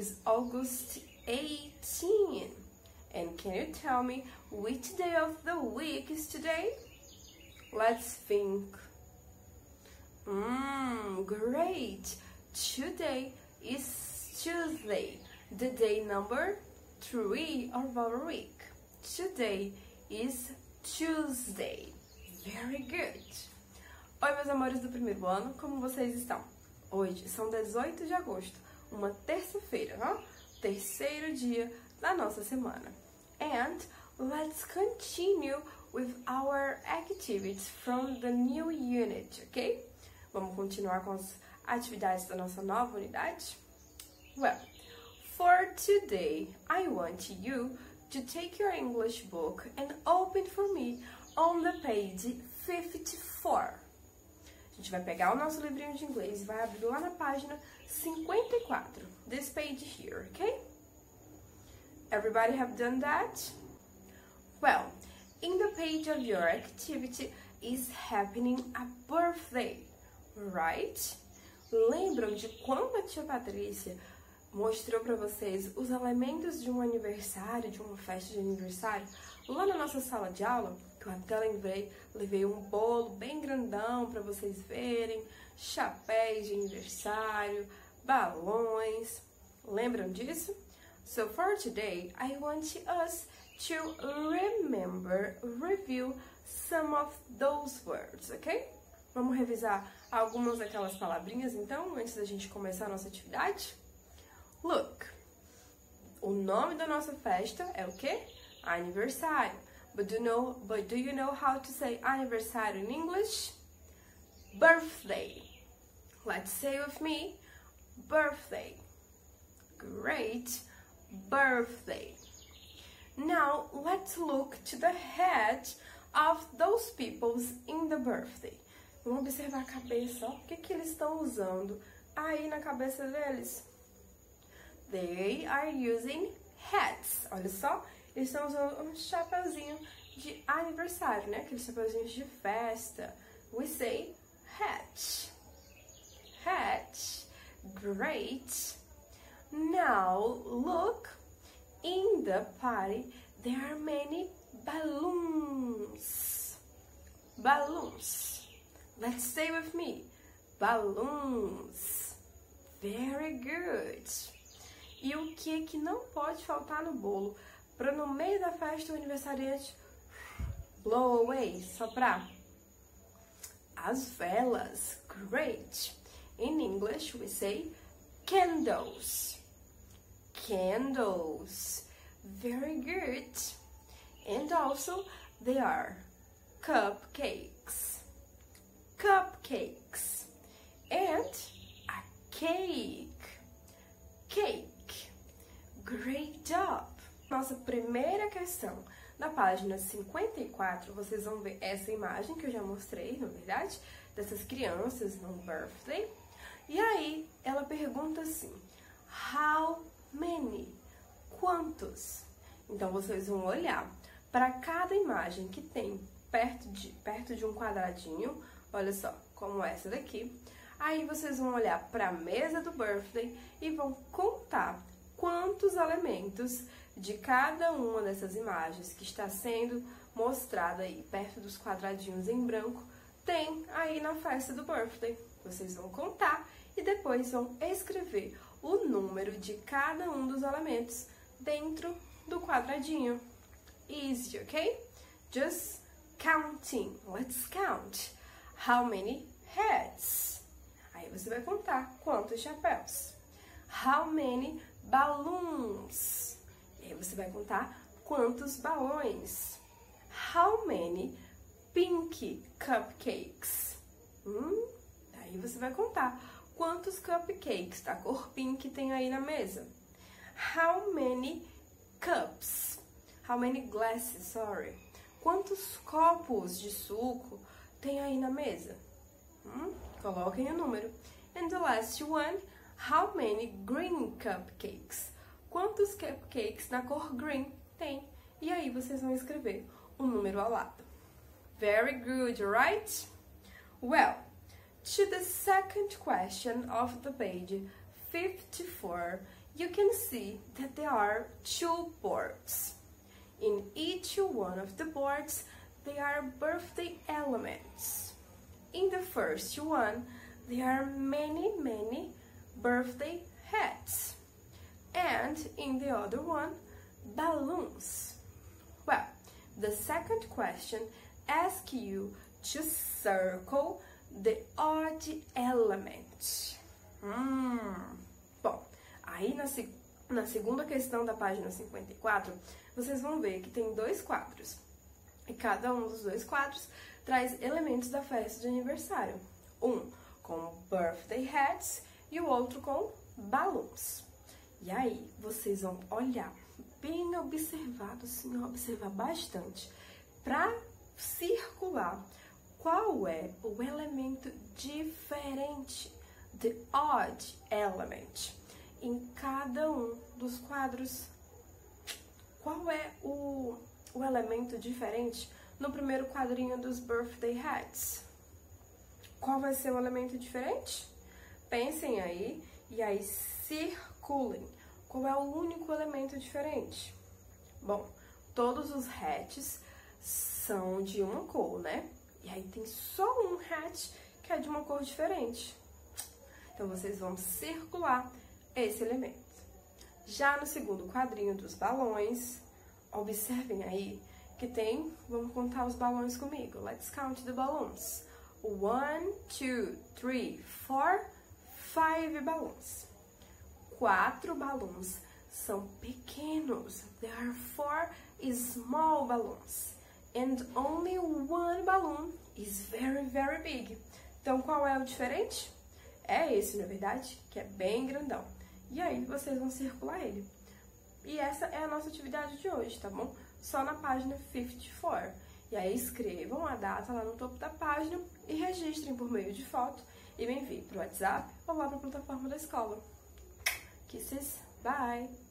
is August 18. And can you tell me which day of the week is today? Let's think. Mmm, great. Today is Tuesday, the day number three of our week. Today is Tuesday. Very good. Oi, meus amores do primeiro ano, como vocês estão? Hoje são 18 de agosto, uma terça-feira, né? terceiro dia da nossa semana. And let's continue with our activities from the new unit, ok? Vamos continuar com as atividades da nossa nova unidade? Well, for today, I want you to take your English book and open for me on the page 54. A gente vai pegar o nosso livrinho de inglês e vai abrir lá na página 54. This page here, okay? Everybody have done that? Well, in the page of your activity is happening a birthday, right? Lembram de quando a tia Patrícia mostrou para vocês os elementos de um aniversário, de uma festa de aniversário, lá na nossa sala de aula, que eu lembrei, levei um bolo bem grandão para vocês verem, chapéus de aniversário, balões. Lembram disso? So for today, I want us to remember, review some of those words, ok? Vamos revisar algumas daquelas palavrinhas então, antes da gente começar a nossa atividade? Look, o nome da nossa festa é o quê? Aniversário. But do you know, but do you know how to say aniversário in English? Birthday. Let's say with me, birthday. Great, birthday. Now let's look to the head of those peoples in the birthday. Vamos observar a cabeça, ó. O que, que eles estão usando aí na cabeça deles? They are using hats. Olha só, eles estão usando um chapeuzinho de aniversário, né? Aqueles chapeuzinhos de festa. We say hat. Hat. Great. Now look in the party. There are many balloons. Balloons. Let's stay with me. Balloons. Very good. E o que que não pode faltar no bolo para no meio da festa o aniversariante blow away, soprar? As velas. Great. In English we say candles. Candles. Very good. And also they are cupcakes. Cupcakes. And a cake. Cake. Great job! Nossa primeira questão na página 54, vocês vão ver essa imagem que eu já mostrei, na verdade, dessas crianças no birthday. E aí, ela pergunta assim: How many? Quantos? Então, vocês vão olhar para cada imagem que tem perto de, perto de um quadradinho, olha só, como essa daqui. Aí vocês vão olhar para a mesa do birthday e vão contar quantos elementos de cada uma dessas imagens que está sendo mostrada aí perto dos quadradinhos em branco tem aí na festa do birthday. Vocês vão contar e depois vão escrever o número de cada um dos elementos dentro do quadradinho. Easy, ok? Just counting. Let's count. How many heads? Aí você vai contar quantos chapéus. How many balloons? E aí você vai contar quantos balões. How many pink cupcakes? Hum? Aí você vai contar quantos cupcakes da cor pink tem aí na mesa. How many cups? How many glasses, sorry. Quantos copos de suco tem aí na mesa? Hum? Coloquem o número. And the last one, how many green cupcakes? Quantos cupcakes na cor green tem? E aí vocês vão escrever o número ao lado. Very good, right? Well, to the second question of the page 54, you can see that there are two boards. In each one of the boards, there are birthday elements. In the first one, there are many, many birthday hats. And in the other one, balloons. Well, the second question asks you to circle the odd element. Hum. Bom, aí na, na segunda questão da página 54, vocês vão ver que tem dois quadros. E cada um dos dois quadros traz elementos da festa de aniversário. Um com birthday hats e o outro com balloons. E aí, vocês vão olhar bem observado, sim, observar bastante, para circular qual é o elemento diferente, the odd element, em cada um dos quadros. Qual é o, o elemento diferente no primeiro quadrinho dos birthday hats? Qual vai ser o elemento diferente? Pensem aí e aí circulem. Qual é o único elemento diferente? Bom, todos os hats são de uma cor, né? E aí tem só um hat que é de uma cor diferente. Então vocês vão circular esse elemento. Já no segundo quadrinho dos balões, observem aí que tem, vamos contar os balões comigo. Let's count the balloons. One, two, three, four, five balloons. Quatro balões são pequenos. There are four small balloons and only one balloon is very, very big. Então, qual é o diferente? É esse, na verdade, que é bem grandão. E aí, vocês vão circular ele. E essa é a nossa atividade de hoje, tá bom? Só na página 54. E aí, escrevam a data lá no topo da página e registrem por meio de foto e me enviem para o WhatsApp ou lá para a plataforma da escola. Kisses, bye!